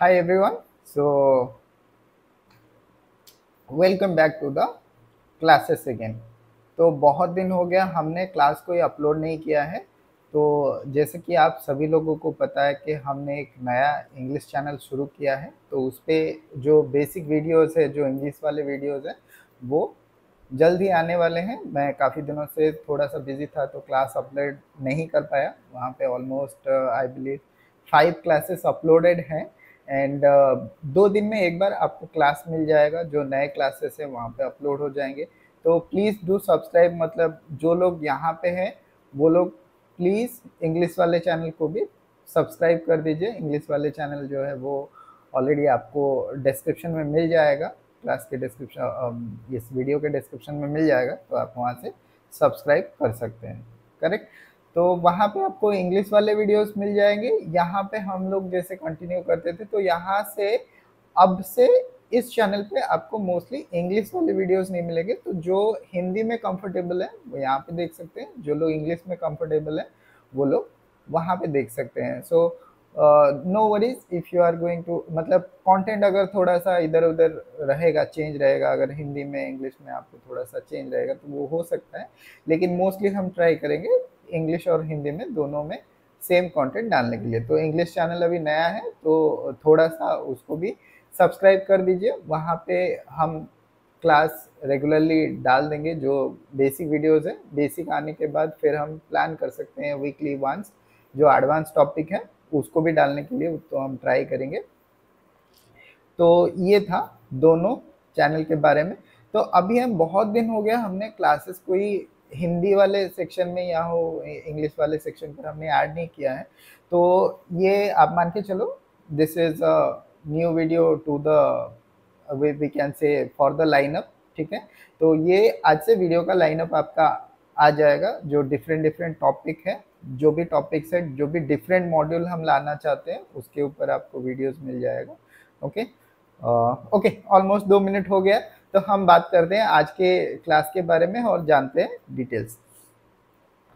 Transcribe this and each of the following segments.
Hi, everyone. So welcome back to the classes again तो बहुत दिन हो गया, हमने क्लास कोई अपलोड नहीं किया है। तो जैसे कि आप सभी लोगों को पता है कि हमने एक नया इंग्लिश चैनल शुरू किया है। तो उस पर जो बेसिक वीडियोस है, जो इंग्लिश वाले वीडियोस हैं, वो जल्द ही आने वाले हैं। मैं काफ़ी दिनों से थोड़ा सा बिज़ी था तो क्लास अपलोड नहीं कर पाया। वहाँ पे almost I believe five classes uploaded हैं। एंड uh, दो दिन में एक बार आपको क्लास मिल जाएगा जो नए क्लासेस हैं वहाँ पे अपलोड हो जाएँगे। तो प्लीज़ डू सब्सक्राइब मतलब जो लोग यहाँ पे हैं वो लोग प्लीज़ इंग्लिश वाले चैनल को भी सब्सक्राइब कर दीजिए। इंग्लिश वाले चैनल जो है वो ऑलरेडी आपको डिस्क्रिप्शन में मिल जाएगा। क्लास के डिस्क्रिप्शन इस वीडियो के डिस्क्रिप्शन में मिल जाएगा तो आप वहाँ से सब्सक्राइब कर सकते हैं। करेक्ट तो वहाँ पे आपको इंग्लिश वाले वीडियोस मिल जाएँगे। यहाँ पे हम लोग जैसे कंटिन्यू करते थे तो यहाँ से, अब से इस चैनल पे आपको मोस्टली इंग्लिश वाले वीडियोस नहीं मिलेंगे। तो जो हिंदी में कंफर्टेबल है, वो यहाँ पे देख सकते हैं। जो लोग इंग्लिश में कंफर्टेबल है, वो लोग वहाँ पे देख सकते हैं। So no worries if you are going to मतलब कंटेंट अगर थोड़ा सा इधर उधर रहेगा चेंज रहेगा, अगर हिंदी में इंग्लिश में आपको थोड़ा सा चेंज रहेगा तो वो हो सकता है। लेकिन मोस्टली हम ट्राई करेंगे इंग्लिश और हिंदी में दोनों में सेम कंटेंट डालने के लिए। तो इंग्लिश चैनल अभी नया है तो थोड़ा सा उसको भी सब्सक्राइब कर दीजिए। वहाँ पे हम क्लास रेगुलरली डाल देंगे जो बेसिक वीडियोस है। बेसिक आने के बाद फिर हम प्लान कर सकते हैं वीकली वंस जो एडवांस टॉपिक है, उसको भी डालने के लिए तो हम ट्राई करेंगे। तो ये था दोनों चैनल के बारे में। तो अभी हम बहुत दिन हो गया हमने क्लासेस कोई हिंदी वाले सेक्शन में या हो इंग्लिश वाले सेक्शन पर हमने ऐड नहीं किया है। तो ये आप मान के चलो this is a new video to the way we can say for the lineup ठीक है? तो ये आज से वीडियो का लाइनअप आपका आ जाएगा, जो डिफरेंट डिफरेंट टॉपिक है, जो भी टॉपिक्स है, जो भी डिफरेंट मॉड्यूल हम लाना चाहते हैं, उसके ऊपर आपको वीडियोस मिल जाएगा ओके ओके ऑलमोस्ट दो मिनट हो गया। तो हम बात करते हैं आज के क्लास के बारे में और जानते हैं डिटेल्स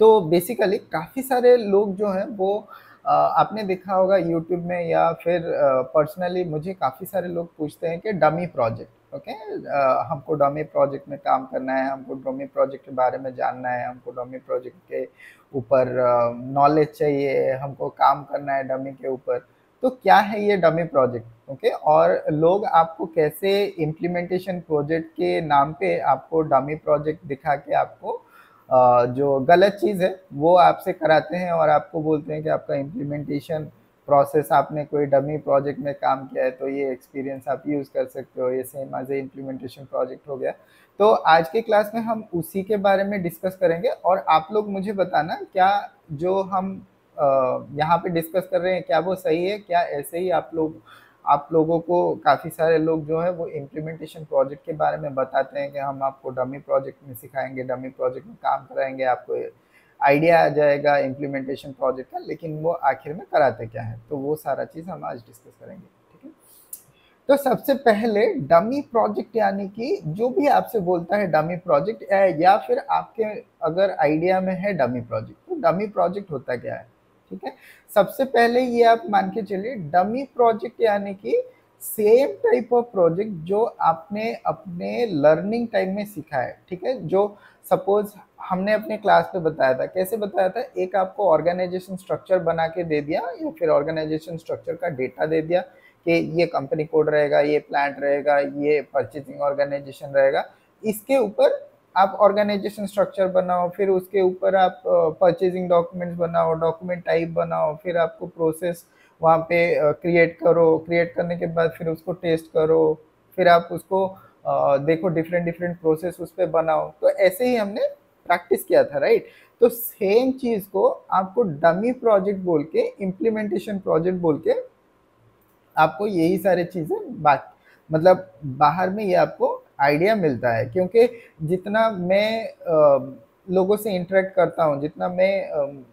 तो बेसिकली काफ़ी सारे लोग जो हैं वो आपने देखा होगा यूट्यूब में या फिर पर्सनली मुझे काफ़ी सारे लोग पूछते हैं कि डमी प्रोजेक्ट ओके हमको डमी प्रोजेक्ट में काम करना है, हमको डमी प्रोजेक्ट के बारे में जानना है, हमको डमी प्रोजेक्ट के ऊपर नॉलेज चाहिए, हमको काम करना है डमी के ऊपर। तो क्या है ये डमी प्रोजेक्ट ओके और लोग आपको कैसे इम्प्लीमेंटेशन प्रोजेक्ट के नाम पे आपको डमी प्रोजेक्ट दिखा के आपको जो गलत चीज़ है, वो आपसे कराते हैं और आपको बोलते हैं कि आपका इम्प्लीमेंटेशन प्रोसेस आपने कोई डमी प्रोजेक्ट में काम किया है तो ये एक्सपीरियंस आप यूज़ कर सकते हो, ये same as a implementation project हो गया। तो आज के क्लास में हम उसी के बारे में डिस्कस करेंगे और आप लोग मुझे बताना क्या जो हम यहाँ पे डिस्कस कर रहे हैं, क्या वो सही है, क्या ऐसे ही आप लोग, आप लोगों को काफ़ी सारे लोग जो है वो इम्प्लीमेंटेशन प्रोजेक्ट के बारे में बताते हैं कि हम आपको डमी प्रोजेक्ट में सिखाएँगे डमी प्रोजेक्ट में काम कराएँगे, आपको आइडिया आ जाएगा इम्प्लीमेंटेशन प्रोजेक्ट का, लेकिन वो आखिर में कराते क्या है? तो वो सारा चीज़ हम आज डिस्कस करेंगे, ठीक है? तो सबसे पहले डमी प्रोजेक्ट यानी कि जो भी आपसे बोलता है डमी प्रोजेक्ट या फिर आपके अगर आइडिया में है डमी प्रोजेक्ट तो डमी प्रोजेक्ट होता क्या है? ठीक है? सबसे पहले ये आप मान के चलिए डमी प्रोजेक्ट यानी कि सेम टाइप ऑफ़ प्रोजेक्ट जो आपने अपने लर्निंग टाइम में सीखा है, ठीक है? जो सपोज़ हमने अपने क्लास पे बताया था। कैसे बताया था? एक आपको ऑर्गेनाइजेशन स्ट्रक्चर बना के दे दिया या फिर ऑर्गेनाइजेशन स्ट्रक्चर का डेटा दे दिया कि ये कंपनी कोड रहेगा, ये प्लांट रहेगा, ये परचेजिंग ऑर्गेनाइजेशन रहेगा। इसके ऊपर आप ऑर्गेनाइजेशन स्ट्रक्चर बनाओ, फिर उसके ऊपर आप परचेजिंग डॉक्यूमेंट्स बनाओ डॉक्यूमेंट टाइप बनाओ, फिर आपको प्रोसेस वहाँ पे क्रिएट करो क्रिएट करने के बाद फिर उसको टेस्ट करो, फिर आप उसको देखो डिफरेंट डिफरेंट प्रोसेस उस पर बनाओ। तो ऐसे ही हमने प्रैक्टिस किया था राइट तो सेम चीज़ को आपको डमी प्रोजेक्ट बोल के इम्प्लीमेंटेशन प्रोजेक्ट बोल के, आपको यही सारी चीज़ें बात मतलब बाहर में ये आपको आइडिया मिलता है, क्योंकि जितना मैं लोगों से इंटरेक्ट करता हूँ, जितना मैं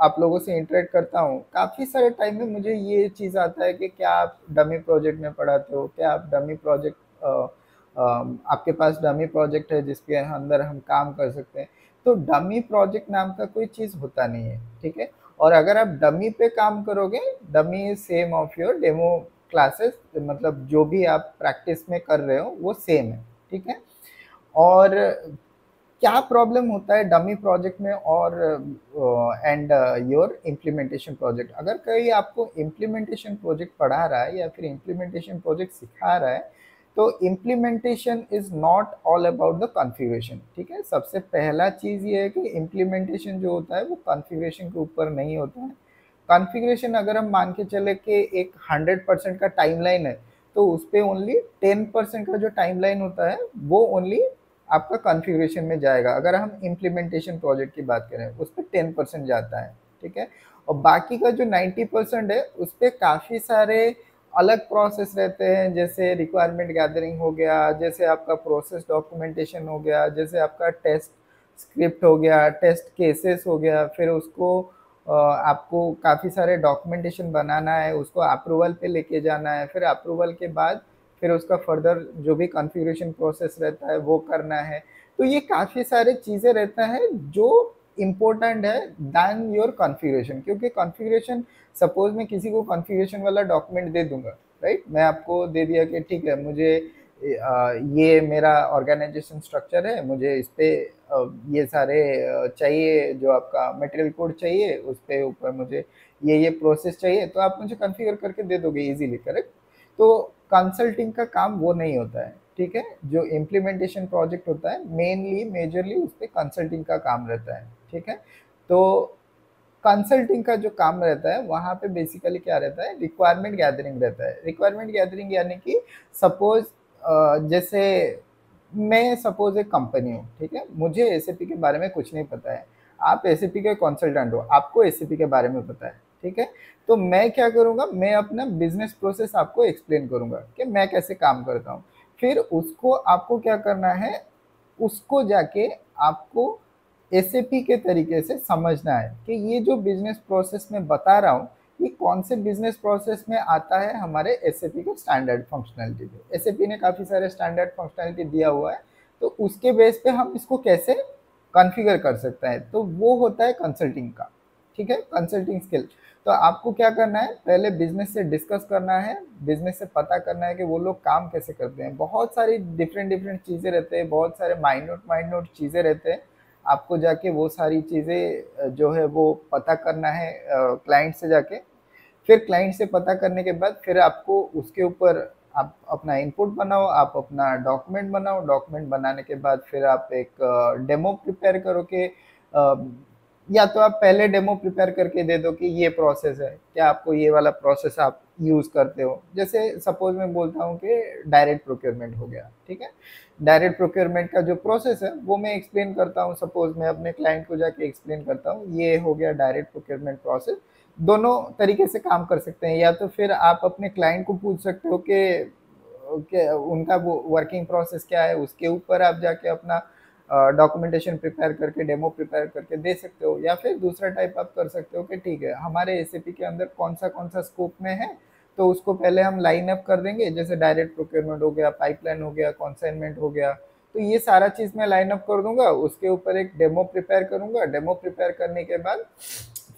आप लोगों से इंटरेक्ट करता हूँ, काफ़ी सारे टाइम में मुझे ये चीज़ आता है कि क्या आप डमी प्रोजेक्ट में पढ़ाते हो, क्या आप डमी प्रोजेक्ट आपके पास डमी प्रोजेक्ट है जिसके अंदर हम काम कर सकते हैं। तो डमी प्रोजेक्ट नाम का कोई चीज़ होता नहीं है, ठीक है? और अगर आप डमी पे काम करोगे dummy is same of your demo classes मतलब जो भी आप प्रैक्टिस में कर रहे हो, वो सेम है, ठीक है? और क्या प्रॉब्लम होता है डमी प्रोजेक्ट में और एंड योर इम्प्लीमेंटेशन प्रोजेक्ट अगर कहीं आपको इम्प्लीमेंटेशन प्रोजेक्ट पढ़ा रहा है या फिर इम्प्लीमेंटेशन प्रोजेक्ट सिखा रहा है तो implementation is not all about the configuration ठीक है? सबसे पहला चीज़ ये है कि इम्प्लीमेंटेशन जो होता है वो कॉन्फ़िगरेशन के ऊपर नहीं होता है। कॉन्फ़िगरेशन अगर हम मान के चले कि एक हंड्रेड परसेंट का टाइमलाइन है तो उस पर ओनली टेन परसेंट का जो टाइमलाइन होता है, वो ओनली आपका कॉन्फ़िगरेशन में जाएगा। अगर हम इम्प्लीमेंटेशन प्रोजेक्ट की बात करें, उस पर टेन परसेंट जाता है, ठीक है? और बाकी का जो नाइन्टी परसेंट है, उस पर काफ़ी सारे अलग प्रोसेस रहते हैं, जैसे रिक्वायरमेंट गैदरिंग हो गया, जैसे आपका प्रोसेस डॉक्यूमेंटेशन हो गया, जैसे आपका टेस्ट स्क्रिप्ट हो गया टेस्ट केसेस हो गया, फिर उसको आपको काफ़ी सारे डॉक्यूमेंटेशन बनाना है, उसको अप्रूवल पे लेके जाना है, फिर अप्रूवल के बाद फिर उसका फर्दर जो भी कॉन्फ़िगरेशन प्रोसेस रहता है वो करना है। तो ये काफ़ी सारे चीज़ें रहता है जो इम्पोर्टेंट है दैन योर कॉन्फ़िगरेशन क्योंकि कॉन्फ़िगरेशन सपोज़ मैं किसी को कॉन्फ़िगरेशन वाला डॉक्यूमेंट दे दूँगा राइट मैं आपको दे दिया कि ठीक है, मुझे ये मेरा ऑर्गेनाइजेशन स्ट्रक्चर है, मुझे इस पर ये सारे चाहिए, जो आपका मटेरियल कोड चाहिए, उसके ऊपर मुझे ये ये प्रोसेस चाहिए तो आप मुझे कॉन्फ़िगर करके दे दोगे इजीली करेक्ट तो कंसल्टिंग का काम वो नहीं होता है, ठीक है? जो इम्प्लीमेंटेशन प्रोजेक्ट होता है मेनली मेजरली उस पर कंसल्टिंग का काम रहता है, ठीक है? तो कंसल्टिंग का जो काम रहता है, वहाँ पे बेसिकली क्या रहता है? रिक्वायरमेंट गैदरिंग रहता है। रिक्वायरमेंट गैदरिंग यानी कि सपोज़ जैसे मैं सपोज़ एक कंपनी हूँ, ठीक है? मुझे एस के बारे में कुछ नहीं पता है। आप एस के कंसल्टेंट हो, आपको एस के बारे में पता है, ठीक है? तो मैं क्या करूँगा? मैं अपना बिज़नेस प्रोसेस आपको एक्सप्लेन करूँगा कि मैं कैसे काम करता हूँ। फिर उसको आपको क्या करना है? उसको जाके आपको एसएपी के तरीके से समझना है कि ये जो बिज़नेस प्रोसेस में बता रहा हूँ ये कौन से बिज़नेस प्रोसेस में आता है हमारे एस के स्टैंडर्ड फंक्शनैलिटी पे। एस ने काफ़ी सारे स्टैंडर्ड फंक्शनैलिटी दिया हुआ है तो उसके बेस पे हम इसको कैसे कॉन्फ़िगर कर सकते हैं? तो वो होता है कंसल्टिंग का, ठीक है? कंसल्टिंग स्किल तो आपको क्या करना है? पहले बिज़नेस से डिस्कस करना है बिज़नेस से पता करना है कि वो लोग काम कैसे करते हैं। बहुत सारी डिफरेंट डिफरेंट चीज़ें रहते हैं, बहुत सारे माइन्यूट माइन्यूट चीज़ें रहते हैं। आपको जाके वो सारी चीज़ें जो है वो पता करना है क्लाइंट से जाके। फिर क्लाइंट से पता करने के बाद फिर आपको उसके ऊपर आप अपना इनपुट बनाओ, आप अपना डॉक्यूमेंट बनाओ। डॉक्यूमेंट बनाने के बाद फिर आप एक डेमो प्रिपेयर करो कि या तो आप पहले डेमो प्रिपेयर करके दे दो कि ये प्रोसेस है। क्या आपको ये वाला प्रोसेस आप यूज़ करते हो? जैसे सपोज़ मैं बोलता हूँ कि डायरेक्ट प्रोक्योरमेंट हो गया, ठीक है? डायरेक्ट प्रोक्योरमेंट का जो प्रोसेस है, वो मैं एक्सप्लेन करता हूँ। सपोज़ मैं अपने क्लाइंट को जाके एक्सप्लेन करता हूँ, ये हो गया डायरेक्ट प्रोक्योरमेंट प्रोसेस दोनों तरीके से काम कर सकते हैं। या तो फिर आप अपने क्लाइंट को पूछ सकते हो कि उनका वो वर्किंग प्रोसेस क्या है, उसके ऊपर आप जाके अपना डॉक्यूमेंटेशन प्रिपेयर करके डेमो प्रिपेयर करके दे सकते हो, या फिर दूसरा टाइप आप कर सकते हो कि ठीक है, हमारे एस के अंदर कौन सा कौन सा स्कोप में है तो उसको पहले हम लाइन अप कर देंगे, जैसे डायरेक्ट प्रोक्योरमेंट हो गया पाइपलाइन हो गया कॉन्साइनमेंट हो गया तो ये सारा चीज़ मैं लाइन अप कर दूँगा, उसके ऊपर एक डेमो प्रिपेयर करूँगा डेमो प्रिपेयर करने के बाद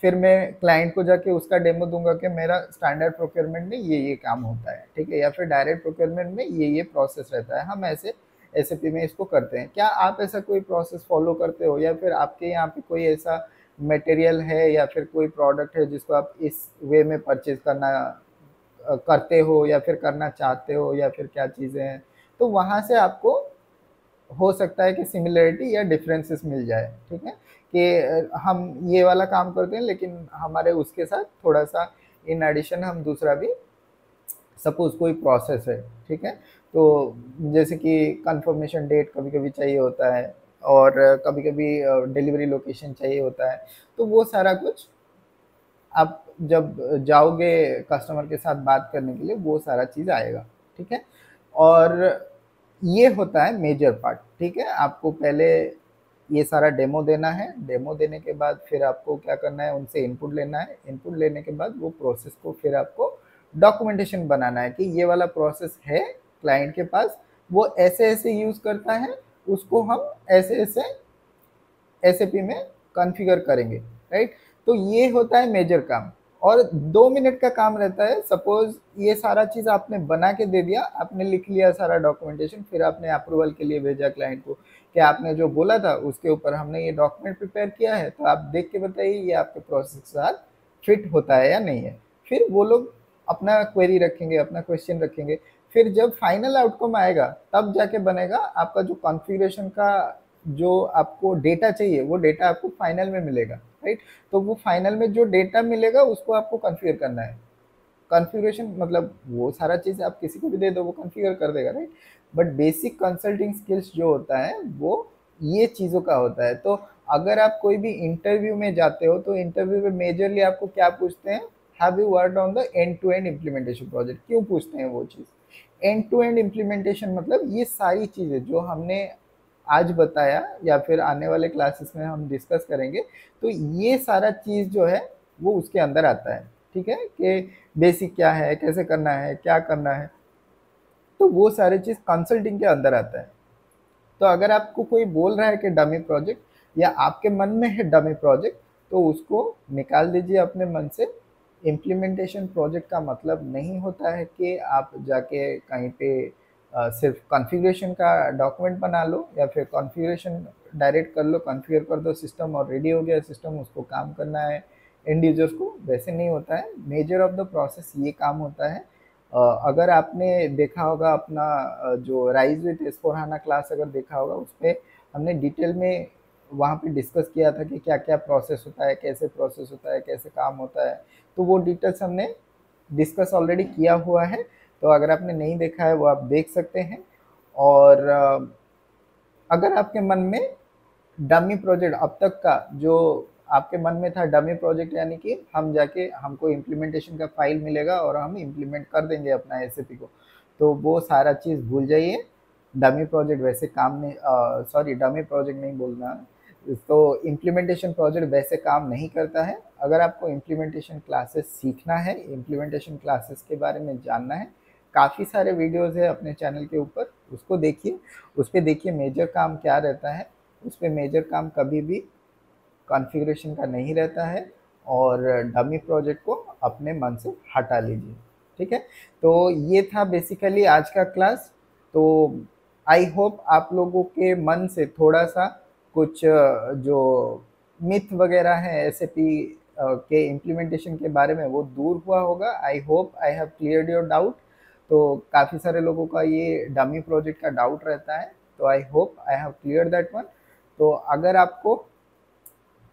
फिर मैं क्लाइंट को जाके उसका डेमो दूँगा कि मेरा स्टैंडर्ड प्रोक्योरमेंट में ये ये काम होता है, ठीक है, या फिर डायरेक्ट प्रोक्योरमेंट में ये ये प्रोसेस रहता है, हम ऐसे एस में इसको करते हैं। क्या आप ऐसा कोई प्रोसेस फॉलो करते हो या फिर आपके यहाँ पे कोई ऐसा मटेरियल है या फिर कोई प्रोडक्ट है जिसको आप इस वे में परचेज करना करते हो या फिर करना चाहते हो या फिर क्या चीज़ें हैं? तो वहाँ से आपको हो सकता है कि सिमिलरिटी या डिफरेंसेस मिल जाए, ठीक है? कि हम ये वाला काम करते हैं लेकिन हमारे उसके साथ थोड़ा सा इन एडिशन हम दूसरा भी सपोज़ कोई प्रोसेस है, ठीक है? तो जैसे कि कंफर्मेशन डेट कभी कभी चाहिए होता है और कभी कभी डिलीवरी लोकेशन चाहिए होता है तो वो सारा कुछ आप जब जाओगे कस्टमर के साथ बात करने के लिए, वो सारा चीज़ आएगा, ठीक है? और ये होता है मेजर पार्ट ठीक है? आपको पहले ये सारा डेमो देना है डेमो देने के बाद फिर आपको क्या करना है, उनसे इनपुट लेना है इनपुट लेने के बाद वो प्रोसेस को फिर आपको डॉक्यूमेंटेशन बनाना है कि ये वाला प्रोसेस है क्लाइंट के पास, वो ऐसे ऐसे यूज़ करता है, उसको हम ऐसे ऐसे एस में कॉन्फ़िगर करेंगे राइट तो ये होता है मेजर काम। और दो मिनट का काम रहता है सपोज़ ये सारा चीज़ आपने बना के दे दिया, आपने लिख लिया सारा डॉक्यूमेंटेशन फिर आपने अप्रूवल के लिए भेजा क्लाइंट को कि आपने जो बोला था, उसके ऊपर हमने ये डॉक्यूमेंट प्रिपेयर किया है तो आप देख के बताइए ये आपके प्रोसेस के साथ फिट होता है या नहीं है। फिर वो लोग अपना क्वेरी रखेंगे, अपना क्वेश्चन रखेंगे फिर जब फाइनल आउटकम आएगा, तब जाके बनेगा आपका जो कॉन्फ़िगरेशन का जो आपको डेटा चाहिए, वो डेटा आपको फाइनल में मिलेगा राइट तो वो फाइनल में जो डेटा मिलेगा, उसको आपको कॉन्फ़िगर करना है। कॉन्फ़िगरेशन मतलब वो सारा चीज़ आप किसी को भी दे दो, वो कॉन्फ़िगर कर देगा right but basic consulting skills जो होता है, वो ये चीज़ों का होता है। तो अगर आप कोई भी इंटरव्यू में जाते हो तो इंटरव्यू में मेजरली आपको क्या पूछते हैं? Have you work on the end to end implementation project क्यों पूछते हैं वो चीज़? एंड टू एंड इम्प्लीमेंटेशन मतलब ये सारी चीज़ें जो हमने आज बताया या फिर आने वाले क्लासेस में हम डिस्कस करेंगे तो ये सारा चीज़ जो है, वो उसके अंदर आता है। ठीक है? कि बेसिक क्या है, कैसे करना है, क्या करना है तो वो सारी चीज़ कंसल्टिंग के अंदर आता है। तो अगर आपको कोई बोल रहा है कि डमी प्रोजेक्ट या आपके मन में है डमी प्रोजेक्ट तो उसको निकाल दीजिए अपने मन से इम्प्लीमेंटेशन प्रोजेक्ट का मतलब नहीं होता है कि आप जाके कहीं पे आ, सिर्फ़ कॉन्फ़िगरेशन का डॉक्यूमेंट बना लो या फिर कॉन्फ़िगरेशन डायरेक्ट कर लो कॉन्फ़िगर कर दो सिस्टम और रेडी हो गया सिस्टम उसको काम करना है। एंड यूज़र्स को वैसे नहीं होता है। मेजर ऑफ़ द प्रोसेस ये काम होता है। अगर आपने देखा होगा अपना जो राइज विथ एस्पोराना क्लास अगर देखा होगा उस पर हमने डिटेल में वहाँ पे डिस्कस किया था कि क्या क्या प्रोसेस होता है, कैसे प्रोसेस होता है, कैसे काम होता है तो वो डिटेल्स हमने डिस्कस ऑलरेडी किया हुआ है। तो अगर आपने नहीं देखा है, वो आप देख सकते हैं। और अगर आपके मन में डमी प्रोजेक्ट अब तक का जो आपके मन में था डमी प्रोजेक्ट यानी कि हम जाके हमको इम्प्लीमेंटेशन का फ़ाइल मिलेगा और हम इम्प्लीमेंट कर देंगे अपना एसएपी को तो वो सारा चीज़ भूल जाइए। डमी प्रोजेक्ट वैसे काम नहीं सॉरी डमी प्रोजेक्ट नहीं बोलना। तो इम्प्लीमेंटेशन प्रोजेक्ट वैसे काम नहीं करता है। अगर आपको इम्प्लीमेंटेशन क्लासेस सीखना है इम्प्लीमेंटेशन क्लासेस के बारे में जानना है, काफ़ी सारे वीडियोस है अपने चैनल के ऊपर, उसको देखिए। उस पर देखिए मेजर काम क्या रहता है। उस पर मेजर काम कभी भी कॉन्फ़िगरेशन का नहीं रहता है और डमी प्रोजेक्ट को अपने मन से हटा लीजिए। ठीक है? तो ये था बेसिकली आज का क्लास तो आई होप आप लोगों के मन से थोड़ा सा कुछ जो मिथ वगैरह है एस के इम्प्लीमेंटेशन के बारे में, वो दूर हुआ होगा। I hope I have clear your doubt तो काफ़ी सारे लोगों का ये डमी प्रोजेक्ट का डाउट रहता है। तो I hope I have clear that one तो अगर आपको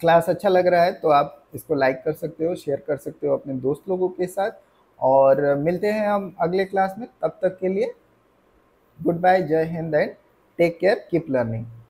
क्लास अच्छा लग रहा है तो आप इसको लाइक कर सकते हो शेयर कर सकते हो अपने दोस्त लोगों के साथ। और मिलते हैं हम अगले क्लास में। तब तक के लिए गुड बाय जय Hind and take care keep learning